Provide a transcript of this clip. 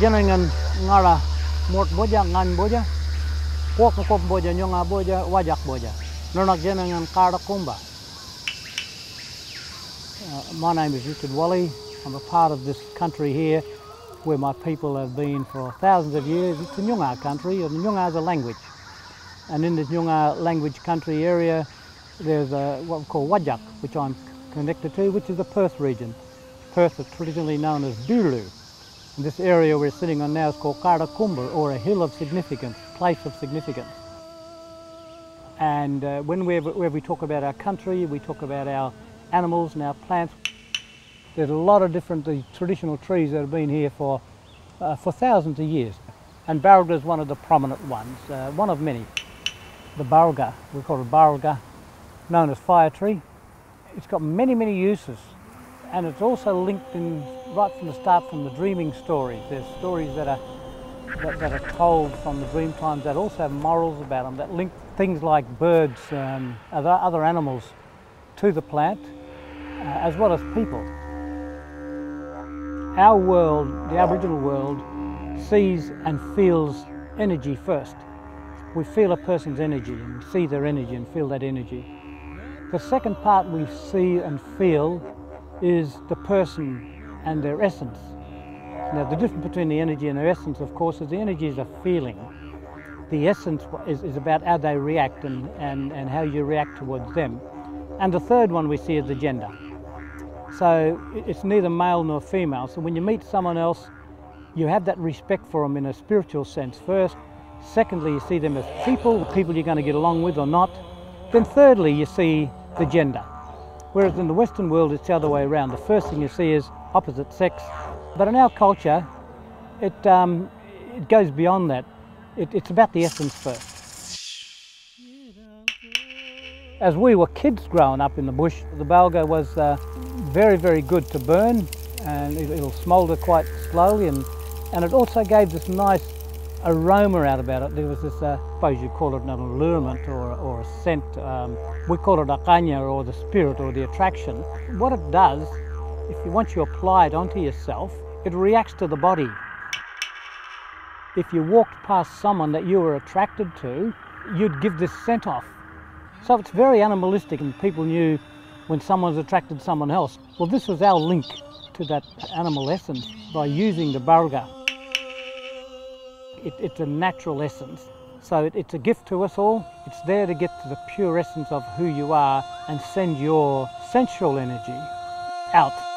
Genangan ngara mort boja ngan boja. Boja nyonga boja wajak boja. Kara kumba. Uh, my name is Richard Walley. I'm a part of this country here where my people have been for thousands of years. It's a Nyungar country and Nyungar is a language. And in this Nyungar language country area, there's a, what we call Wajak, which I'm connected to, which is the Perth region. Perth is traditionally known as Dulu. And this area we're sitting on now is called Karakumba, or a hill of significance, place of significance. And uh, when we, we talk about our country, we talk about our animals and our plants. There's a lot of different the traditional trees that have been here for, uh, for thousands of years. And Barralga is one of the prominent ones, uh, one of many. The Barralga, we call it Barralga, known as fire tree. It's got many, many uses. And it's also linked in right from the start from the dreaming stories. There's stories that are, that, that are told from the dream times that also have morals about them, that link things like birds, um, other, other animals to the plant, uh, as well as people. Our world, the Aboriginal world, sees and feels energy first. We feel a person's energy and see their energy and feel that energy. The second part we see and feel is the person and their essence. Now the difference between the energy and their essence of course is the energy is a feeling. The essence is, is about how they react and, and, and how you react towards them. And the third one we see is the gender. So it's neither male nor female. So when you meet someone else, you have that respect for them in a spiritual sense first. Secondly, you see them as people, people you're going to get along with or not. Then thirdly, you see the gender. Whereas in the Western world, it's the other way around. The first thing you see is opposite sex. But in our culture, it, um, it goes beyond that. It, it's about the essence first. As we were kids growing up in the bush, the Balga was uh, very, very good to burn and it, will smoulder quite slowly and, and it also gave this nice aroma out about it. There was this, uh, I suppose you'd call it an allurement or, or a scent. Um, we call it akanya or the spirit or the attraction. What it does, if you once you apply it onto yourself, it reacts to the body. If you walked past someone that you were attracted to, you'd give this scent off. So it's very animalistic and people knew when someone's attracted someone else. Well, this was our link to that animal essence by using the Balga. It, it's a natural essence. So it, it's a gift to us all. It's there to get to the pure essence of who you are and send your sensual energy out.